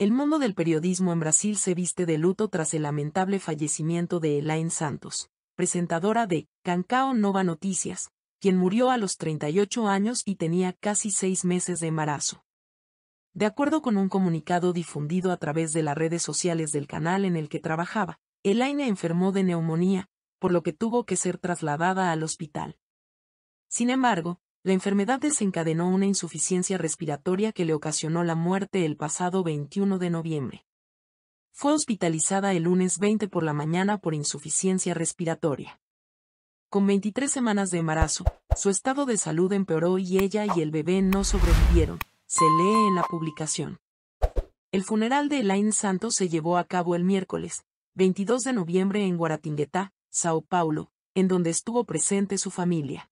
El mundo del periodismo en Brasil se viste de luto tras el lamentable fallecimiento de Elaine Santos, presentadora de Cancao Nova Noticias, quien murió a los 38 años y tenía casi seis meses de embarazo. De acuerdo con un comunicado difundido a través de las redes sociales del canal en el que trabajaba, Elaine enfermó de neumonía, por lo que tuvo que ser trasladada al hospital. Sin embargo, la enfermedad desencadenó una insuficiencia respiratoria que le ocasionó la muerte el pasado 21 de noviembre. Fue hospitalizada el lunes 20 por la mañana por insuficiencia respiratoria. Con 23 semanas de embarazo, su estado de salud empeoró y ella y el bebé no sobrevivieron, se lee en la publicación. El funeral de Elaine Santos se llevó a cabo el miércoles, 22 de noviembre en Guaratinguetá, Sao Paulo, en donde estuvo presente su familia.